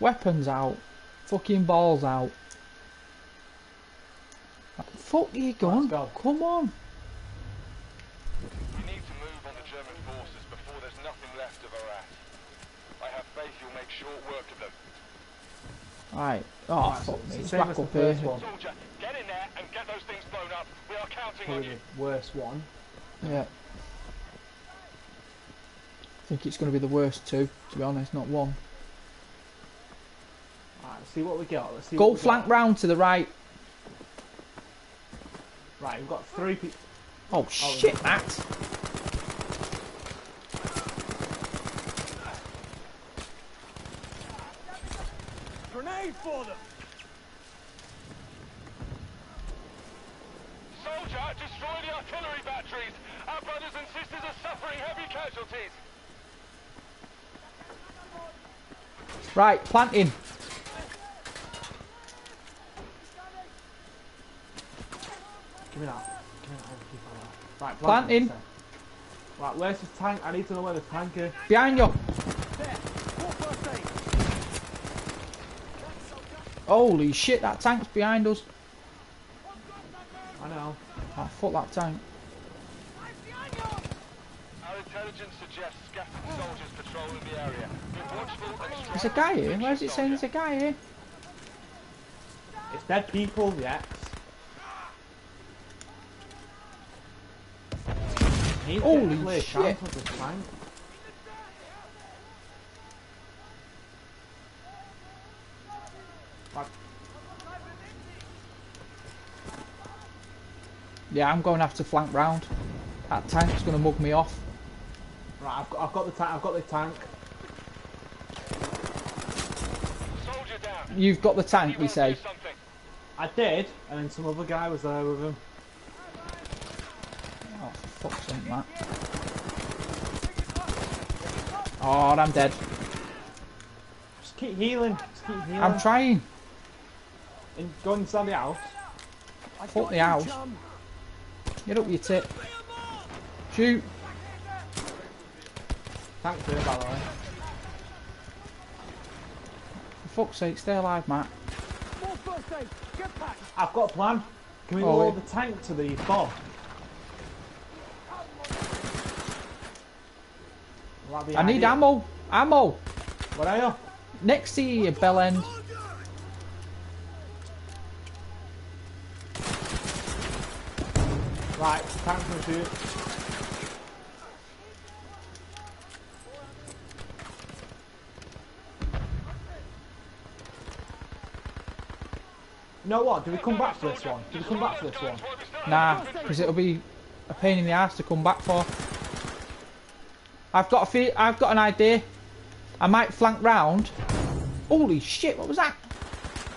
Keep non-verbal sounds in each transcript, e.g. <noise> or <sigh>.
Weapons out. Fucking balls out. Fuck you, gun. go. Come on. We need to move on the German forces before there's nothing left of Arras. I have faith you'll make short work of them. Right. Oh, Right, fuck so me. It's same back as the up here. one. Soldier, get in there and get those things blown up. We are counting on Probably you. the worst one. Yeah. I think it's going to be the worst two, to be honest, not one. Alright, let's see what we got. Let's see Go what we flank got. round to the right. Right, we've got three people. Oh, oh shit, Matt. Grenade for them! Soldier, destroy the artillery batteries. Our brothers and sisters are suffering heavy casualties. Right, planting. Give me that. Give me that. I'll keep that. Right, Planting. then. Right, where's this tank? I need to know where the tank is. Behind you. There! More first aid! Holy shit, that tank's behind us. I know. Oh, fuck that tank. Our intelligence suggests scattered soldiers patrolling the area. Be watchful and strike There's a guy here. each Where's it saying soldier. there's a guy here? It's dead people, yes. Need to Holy get a clear shit. chance of the tank. Right, Yeah, I'm going to have to flank round. That tank's going to mug me off. right, I've got, I've got the tank. I've got the tank. Soldier down. You've got the tank, We we say. I did, and then some other guy was there with him. Oh, for fuck's sake, Matt. Oh, I'm dead. Just keep healing. Just keep healing. I'm trying. And go inside the house. I Fuck the you, house. chum. Get up your tip. Shoot. Tank's here, by the way. For fuck's sake, stay alive, Matt. First aid! Get back! I've got a plan. Can we Oh, lower wait. the tank to the bomb? I need ammo. Ammo. What are you? Next to you, bell end. Right, tank's gonna shoot. You know what? Do we come back for this one? Do we come back for this one? Nah, because it'll be a pain in the ass to come back for. I've got a fe- I've got an idea. I might flank round. Holy shit! What was that?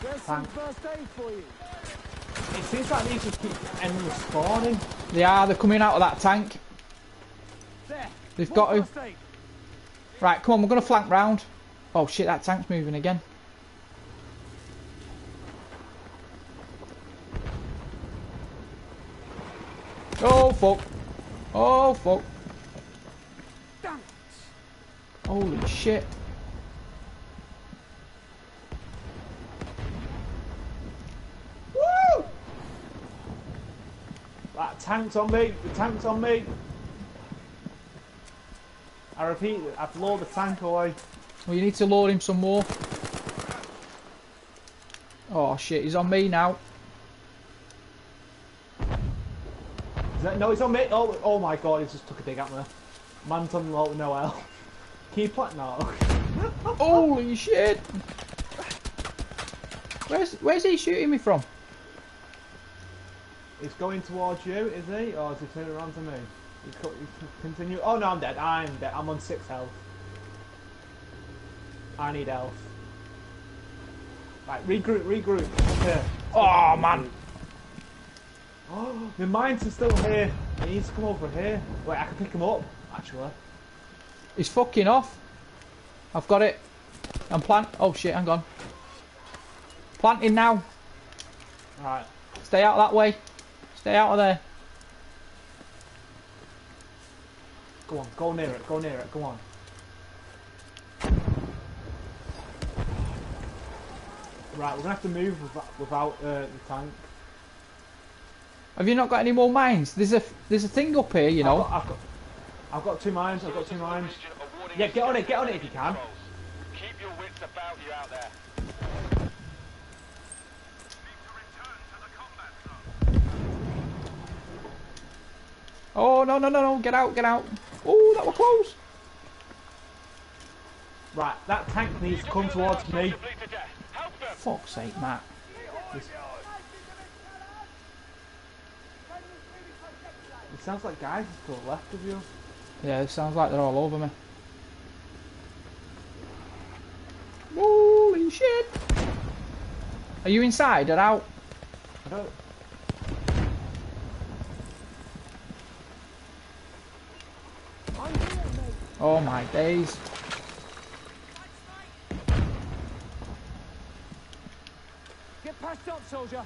There's some Tank. first aid for you! It seems like these just keep endless spawning. They are. They're coming out of that tank. There! They've got to. aid. Right, come on. We're gonna flank round. Oh shit! That tank's moving again. Oh fuck! Oh fuck! Holy shit! Woo! That tank's on me. The tank's on me. I repeat, I've lured the tank away. Well, you need to load him some more. Oh shit! He's on me now. Is that, no, he's on me. Oh, oh my god, he just took a dig at me. Man's on low, no L. <laughs> Can you plant now? <laughs> Holy shit! Where's Where's he shooting me from? He's going towards you, is he? Or is he turning around to me? He's, co- he's continue. Oh no, I'm dead. I'm dead. I'm on six health. I need health. Right, regroup, regroup. Okay. Oh man! Oh, the mines are still here. He needs to come over here. Wait, I can pick him up. Actually. He's fucking off. I've got it. I'm plant. Oh shit! Hang on. Planting now. Right. Stay out that way. Stay out of there. Go on. Go near it. Go near it. Go on. Right, we're gonna have to move without, without uh, the tank. Have you not got any more mines? There's a there's a thing up here, you know. I've got, I've got, I've got two mines. I've got two mines. Region, a warning Yeah, get on it, get on it if you can. Keep your wits about you out there. Oh no no no no! Get out get out! Oh that was close. Right, that tank needs to come towards me. Bleed to death. Fuck's sake, Matt. It sounds like guys to the left of you. Yeah, it sounds like they're all over me. Holy shit! Are you inside or out? I don't. I'm here, mate. Oh my days. Get patched up, soldier.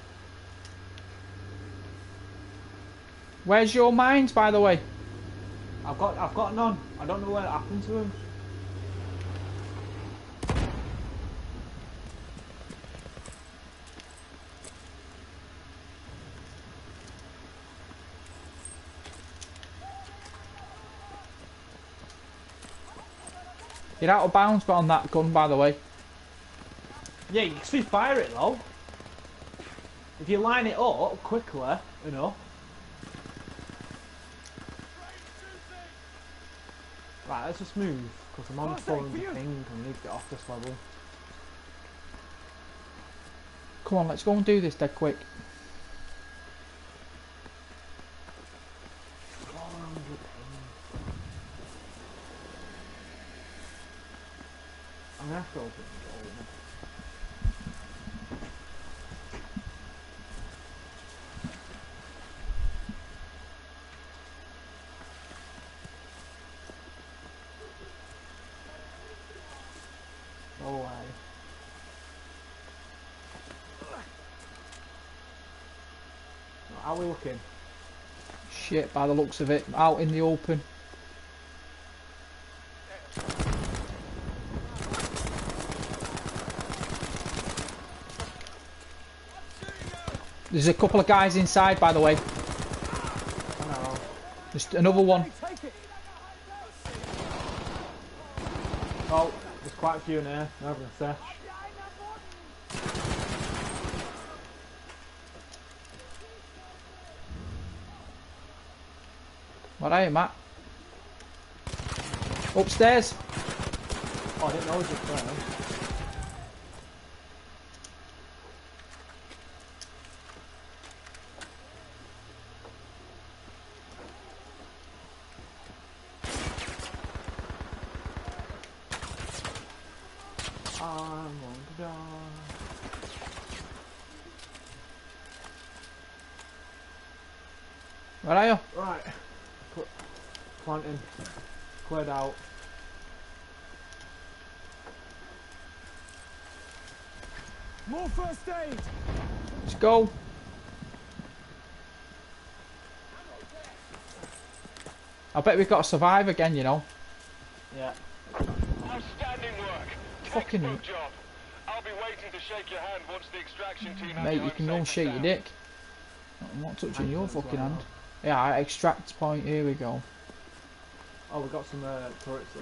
Where's your mines, by the way? I've got, I've got none. I don't know what happened to him. You're out of bounds but on that gun, by the way. Yeah, you can still fire it though. If you line it up quickly, you Right, let's just move, because I'm on 400 for and we need to get off this level. Come on, let's go and do this dead quick. 400 ping. I'm gonna have to open the door. now. No way. How are we looking? Shit, by the looks of it, out in the open. There's a couple of guys inside, by the way. I know. Just another one. Hey, take it. Oh, there's quite a few in here. They're having a sesh. You, Matt? Upstairs. Oh, I didn't know it was up there. I'm on the door. Where are you? Right. Put planting. Cleared out. More first aid. Let's go. I bet we've got to survive again, you know. Yeah. Outstanding work. Fucking- Textbook job. I'll be waiting to shake your hand once the extraction team Mate, you you can all shake and your dick. I'm not touching your fucking well. hand. Yeah, extract point, here we go. Oh, we got some uh, turrets though.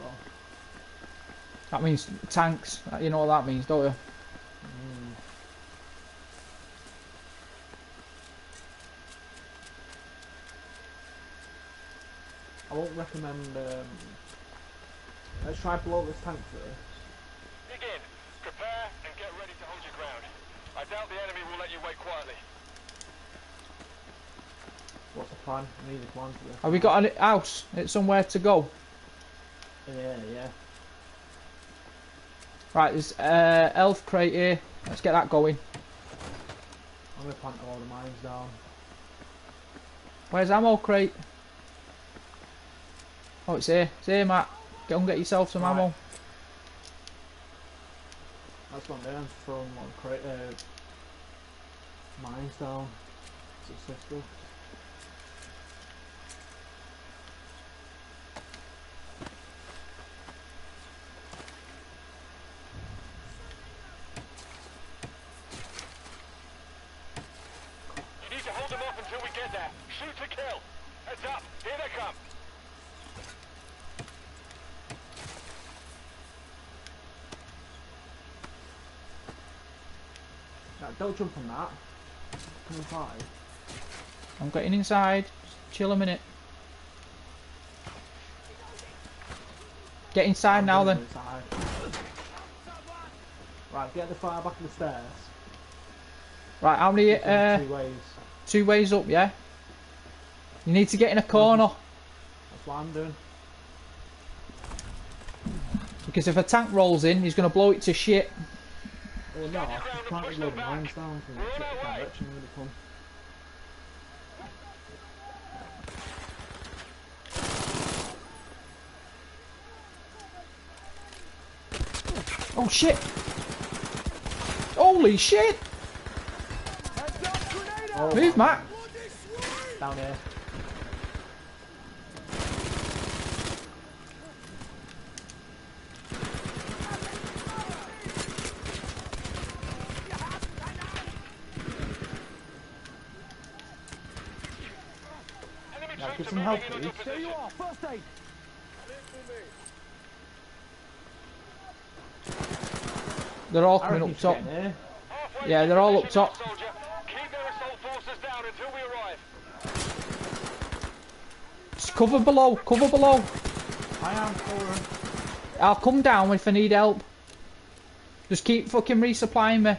That means tanks. You know what that means, don't you? Mm. I won't recommend. Um, let's try blow this tank first. Dig in, prepare, and get ready to hold your ground. I doubt the enemy will let you wait quietly. What's the plan? I need a plan for this. Have we got a house? It's somewhere to go. Yeah, yeah. Right, there's uh, elf crate here. Let's get that going. I'm gonna plant all the mines down. Where's ammo crate? Oh, it's here. It's here, Matt. Go and get yourself some Right. ammo. That's what I'm doing. Throwing crate, uh, mines down. Successful. Until we get there. Shoot to kill. Heads up. Here they come. No, don't jump on that. Come inside. I'm getting inside. Just chill a minute. Get inside now then. Inside. Right, get the fire back of the stairs. Right, how many? Uh, two ways. Two ways up, yeah? You need to get in a corner. That's what I'm doing. Because if a tank rolls in, he's going to blow it to shit. Well, no, I can't push load them the mines down from the direction really fun. Oh shit! Holy shit! Heads up, grenade out! Oh, Move, Matt! down here. Enemy Yeah, get some help, in on your please. There you are, first aid! They're all coming up top. should get in here. Halfway Yeah, they're all up top. soldier. Keep their assault forces down until we arrive. Just cover below, cover below. I am forward. I'll come down if I need help. Just keep fucking resupplying me.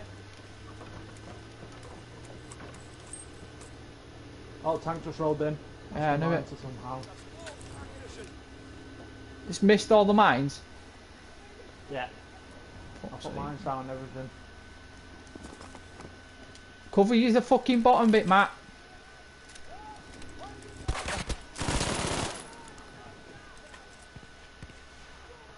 Oh, tank just rolled in. Yeah, I knew it. Somehow. It's missed all the mines. Yeah, I put sake. mines down and everything. Cover you the fucking bottom bit, Matt.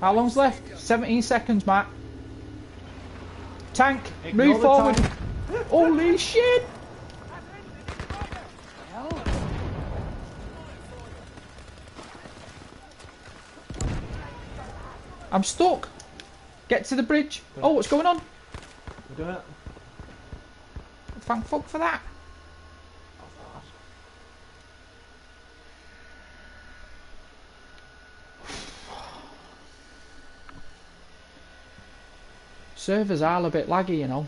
How long's left? 17 seconds, Matt. Tank, Ignore move forward. tank. Holy shit! I'm stuck. Get to the bridge. Oh, what's going on? We're doing it. Thank fuck for that. Servers are a bit laggy, you know.